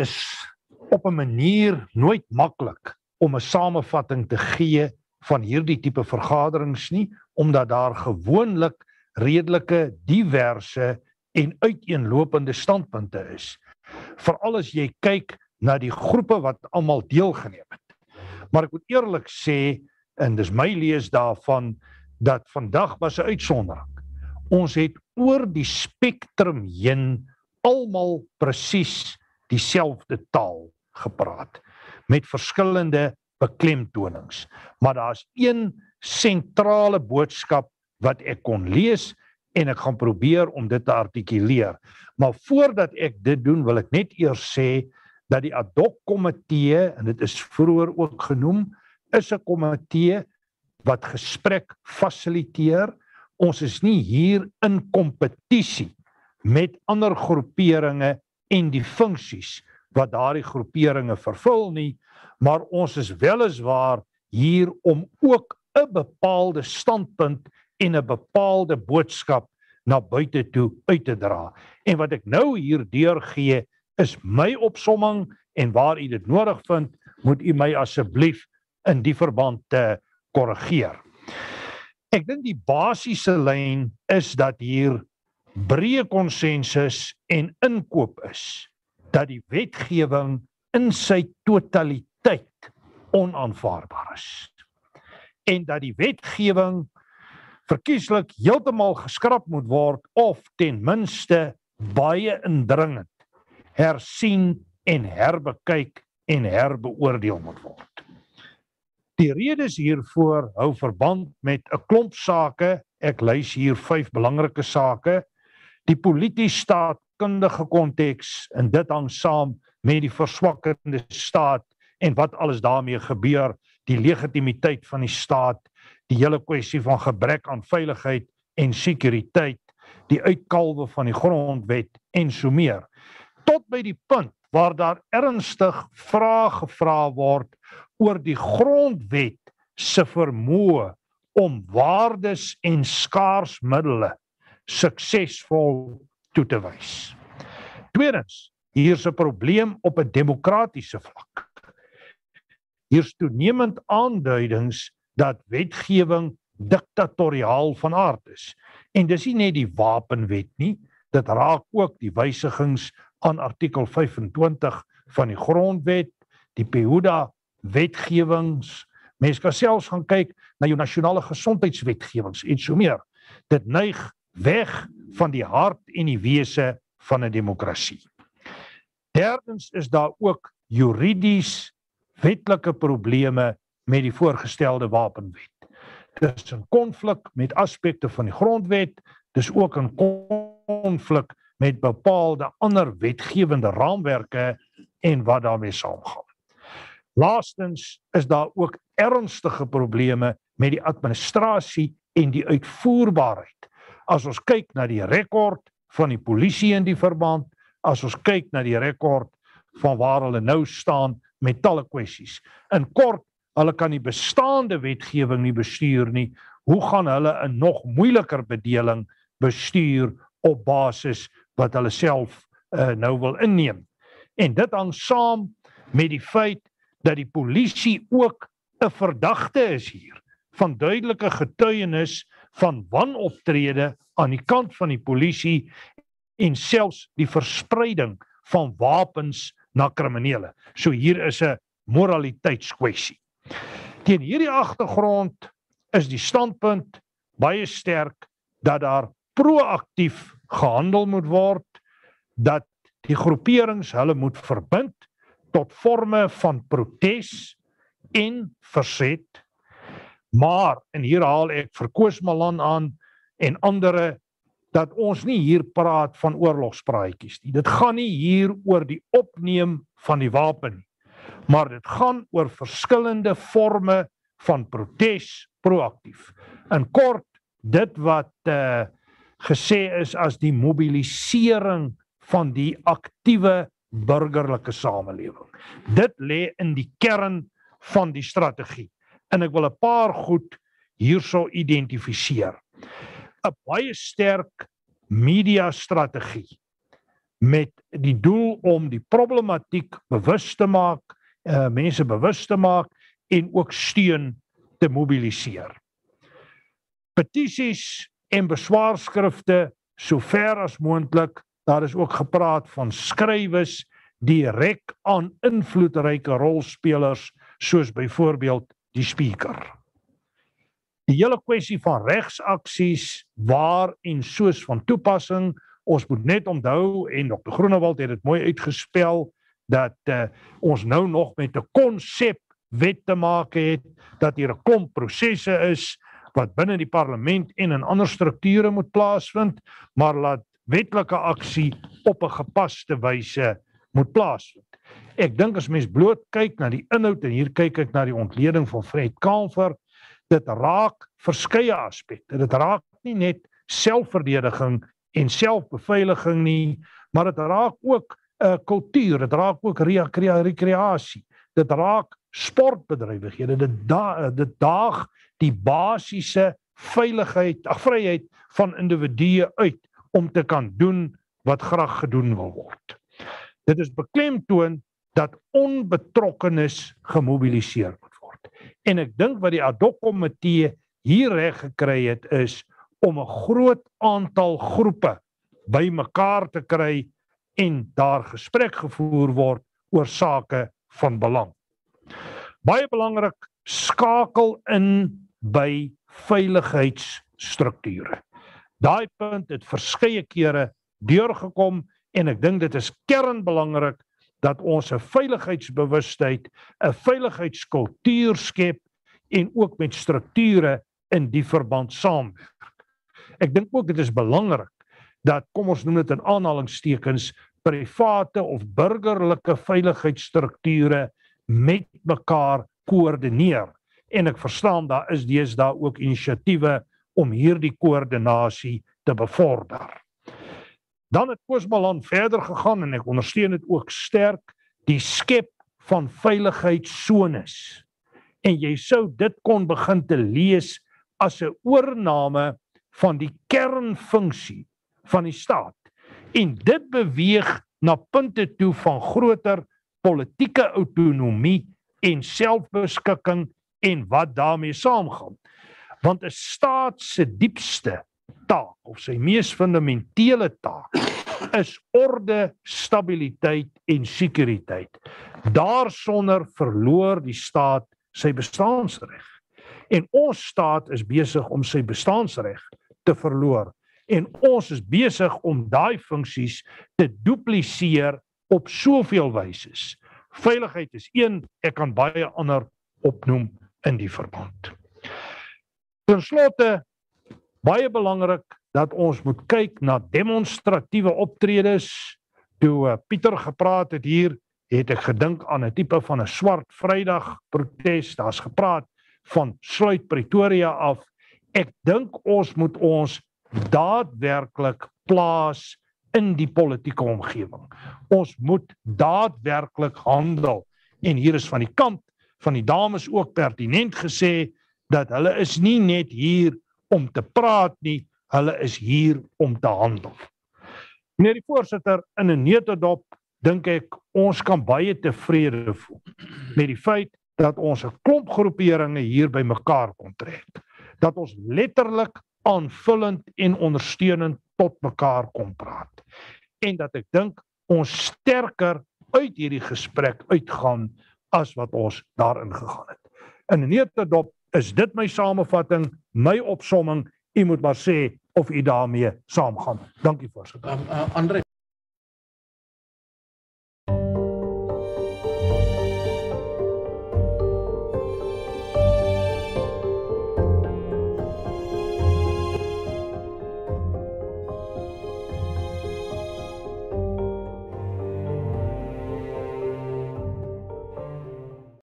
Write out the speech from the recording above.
is op 'n manier nooit maklik om 'n samevatting te gee van hierdie tipe vergaderings nie omdat daar gewoonlik redelike diverse en uiteenlopende standpunte is. Veral as jy kyk na die groepe wat almal deelgeneem het. Maar ek moet eerlik sê en dis my lees daarvan dat vandag was 'n uitsondering. Ons het oor die spektrum heen almal presies dieselfde taal gepraat met verskillende beklemtonings. Maar daar's een sentrale boodskap wat ek kon lees en ek gaan probeer om dit te artikuleer. Maar voordat ek dit doen, wil ek net eers sê dat die ad hoc komitee en dit is vroeër ook genoem, is 'n komitee wat gesprek fasiliteer. Ons is nie hier in kompetisie met ander groeperinge en die funksies wat daardie groeperinge vervul nie, maar ons is weliswaar hier om ook 'n bepaalde standpunt en 'n bepaalde boodskap na buite toe uit te dra. En wat ek nou hier deurgee is my opsomming en waar u dit nodig vind, moet u my asseblief in die verband te uh, korrigeer. Ek dink die basiese lyn is dat hier breë konsensus en inkoop is dat die wetgewing in sy totaliteit onaanvaarbaar is en dat die wetgewing verkieslik heeltemal geskraap moet word of ten minste baie indringend hersien en herbekyk en herbeoordeel moet word. Die redes hiervoor hou verband met 'n klomp sake. Ek lys hier vyf belangrike sake. Die polities staatkundige konteks en dit hang saam met die verswakkende staat en wat alles daarmee gebeur, die legitimiteit van die staat, die hele kwessie van gebrek aan veiligheid en sekuriteit, die uitkalwe van die grondwet en so meer. Tot by die punt waar daar ernstig vrae gevra word oor die grondwet se vermoë om waardes en skaarsmiddels suksesvol toe te wys. Tweedens, hier's 'n probleem op 'n demokratiese vlak. Hier's toenemend aanduidings dat wetgewing diktatoriaal van aard is. En dis nie net die wapenwet nie, dit raak ook die wysigings aan artikel 25 van die grondwet, die PEHUDA wetgewings. Mense kan selfs gaan kyk na jou nasionale gesondheidswetgewings en so meer. Dit neig weg van die hart en die wese van 'n demokrasie. Derdens is daar ook juridies wetlike probleme met die voorgestelde wapenwet. Dit is 'n konflik met aspekte van die grondwet, dis ook 'n konflik met bepaalde ander wetgewende raamwerke en wat daarmee saamgaan. Laastens is daar ook ernstige probleme met die administrasie en die uitvoerbaarheid. As ons kyk na die rekord van die polisie in die verband, as ons kyk na die rekord van waar hulle nou staan met talle kwessies. In kort, hulle kan die bestaande wetgewing nie bestuur nie. Hoe gaan hulle 'n nog moeiliker bedeling bestuur op basis wat hulle self uh, nou wil inneem? En dit hang saam met die feit dat die polisie ook 'n verdagte is hier van duidelike getuienis van wanoptrede aan die kant van die polisie en selfs die verspreiding van wapens na kriminele. So hier is 'n moraliteitskwessie. Teen hierdie agtergrond is die standpunt baie sterk dat daar proaktief gehandel moet word dat die groeperings hulle moet verbind tot forme van protes en verset. Maar en hier haal ek verkoos Malan aan en ander dat ons nie hier praat van oorlogspraatjies nie. Dit gaan nie hier oor die opneem van die wapen nie. Maar dit gaan oor verskillende forme van protes proaktief. In kort dit wat uh gesê is as die mobilisering van die aktiewe burgerlike samelewing. Dit lê in die kern van die strategie. En ek wil 'n paar goed hierso identifiseer. 'n Baie sterk media strategie met die doel om die problematiek bewus te maak, uh mense bewus te maak en ook steun te mobiliseer. Petisies en beswaarskrifte sover as moontlik. Daar is ook gepraat van skrywes direk aan invloedryke rolspelers soos byvoorbeeld die spreker. Die hele kwessie van regsaksies waar en soos van toepassing, ons moet net onthou en Dr. Groenewald het dit mooi uitgespel dat uh, ons nou nog met 'n konsep wet te maak het dat hier 'n klomp prosesse is wat binne die parlement en in ander strukture moet plaasvind, maar laat wetlike aksie op 'n gepaste wyse moet plaasvind. Ek dink as mens bloot kyk na die inhoud en hier kyk ek na die ontleding van Fred Kamfer, dit raak verskeie aspekte. Dit raak nie net selfverdediging en selfbeveiliging nie, maar dit raak ook 'n uh, kultuur, dit raak ook rekreasie. Dit raak sportbedrywighede. Dit da, dit daag die basiese veiligheid, ag vryheid van individue uit om te kan doen wat graag gedoen wil word. Dit is beklemtoon dat onbetrokkenes gemobiliseer moet word. En ek dink wat die ad hoc komitee hier reg gekry het is om 'n groot aantal groepe bymekaar te kry en daar gesprek gevoer word oor sake van belang. Baie belangrik, skakel in by veiligheidsstrukture. Daai punt het verskeie kere deurgekom en ek dink dit is kernbelangrik dat ons 'n veiligheidsbewustheid, 'n veiligheidskultuur skep en ook met strukture in die verband saamwerk. Ek dink ook dit is belangrik dat kom ons noem dit in aanhalingstekens private of burgerlike veiligheidsstrukture met mekaar koördineer en ek verstaan daar is deesdae ook inisiatiewe om hierdie koördinasie te bevorder. Dan het Koosmalan verder gegaan en ek ondersteun dit ook sterk die skep van veiligheidssones. En jy sou dit kon begin te lees as 'n oorneem van die kernfunksie van die staat. En dit beweeg na punte toe van groter politieke autonomie en selfbeskikking en wat daarmee saamgaan. Want 'n staat se diepste taak of sy mees fundamentele taak is orde, stabiliteit en sekuriteit. Daarsonder verloor die staat sy bestaansreg. En ons staat is besig om sy bestaansreg te verloor en ons is besig om daai funksies te dupliseer op soveel wyse. Veiligheid is een, ek kan baie ander opnoem in die verband. Ten slotte baie belangrik dat ons moet kyk na demonstratiewe optredes. Toe uh, Pieter gepraat het hier, het ek gedink aan 'n tipe van 'n swart Vrydag protes. Daar's gepraat van sluit Pretoria af. Ek dink ons moet ons daadwerklik plaas in die politieke omgewing. Ons moet daadwerklik handel en hier is van die kant van die dames ook pertinent gesê dat hulle is nie net hier om te praat nie, hulle is hier om te handel. Meneer die voorsitter, in 'n neutedop dink ek ons kan baie tevrede voel met die feit dat ons 'n klomp groeperinge hier bymekaar kon trek. Dat ons letterlik aanvullend en ondersteunend tot mekaar kom praat. En dat ek dink ons sterker uit hierdie gesprek uitgaan as wat ons daarin gegaan het. In 'n neutedop is dit my samevatting, my opsomming. U moet maar sê of u daarmee saamgaan. Dankie voorsitter. Um, uh, Andre